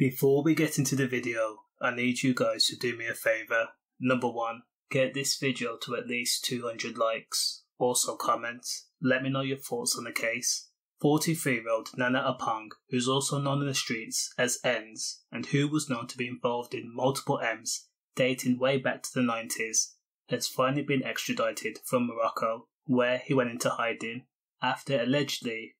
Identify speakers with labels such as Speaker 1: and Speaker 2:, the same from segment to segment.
Speaker 1: Before we get into the video, I need you guys to do me a favour. Number one, get this video to at least 200 likes. Also comment, let me know your thoughts on the case. 43 year old Nana Oppong, who's also known in the streets as Enz, and who was known to be involved in multiple M's dating way back to the 90s, has finally been extradited from Morocco, where he went into hiding after allegedly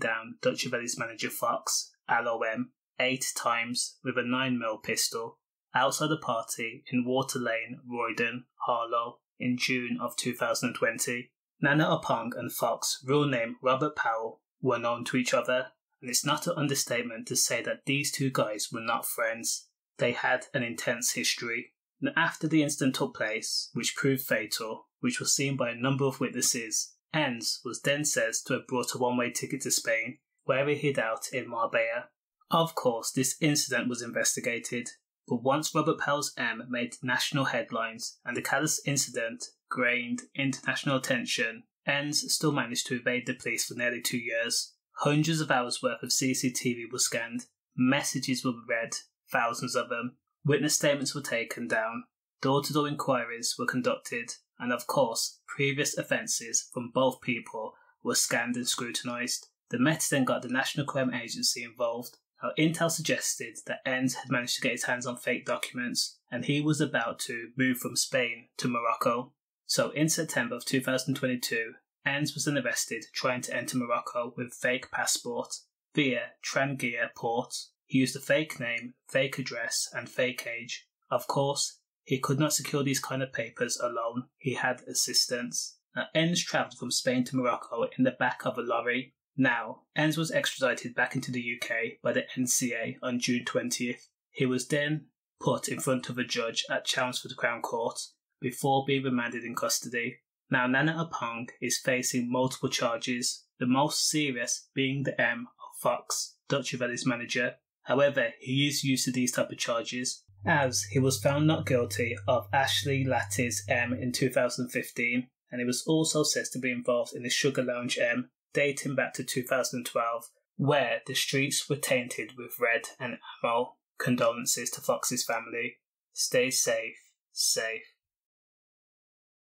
Speaker 1: down Dutch manager Fox, LOM, eight times with a 9mm pistol outside a party in Water Lane, Roydon, Harlow in June of 2020. Nana Oppong and Fox, real name Robert Powell, were known to each other, and it's not an understatement to say that these two guys were not friends. They had an intense history. And after the incident took place, which proved fatal, which was seen by a number of witnesses, Enz was then said to have brought a one way ticket to Spain, where he hid out in Marbella of course, this incident was investigated, but once Robert Powell's M made national headlines and the callous incident gained international attention, Enz still managed to evade the police for nearly two years. Hundreds of hours worth of CCTV were scanned, messages were read, thousands of them, witness statements were taken down, door to door inquiries were conducted, and of course, previous offences from both people were scanned and scrutinised. The Met then got the National Crime Agency involved how Intel suggested that Enz had managed to get his hands on fake documents and he was about to move from Spain to Morocco. So in September of 2022, Enz was then arrested trying to enter Morocco with fake passport via Tangier port. He used a fake name, fake address, and fake age. Of course, he could not secure these kind of papers alone. He had assistance. Now, Enz travelled from Spain to Morocco in the back of a lorry now, Enz was extradited back into the UK by the NCA on June 20th. He was then put in front of a judge at Chelmsford Crown Court before being remanded in custody. Now, Nana Oppong is facing multiple charges, the most serious being the M of Fox, Dutchavelli's manager. However, he is used to these type of charges, as he was found not guilty of Ashley Latty's M in 2015, and he was also said to be involved in the Sugar Lounge M dating back to 2012, where the streets were tainted with red and ammo. Condolences to Fox's family. Stay safe, safe.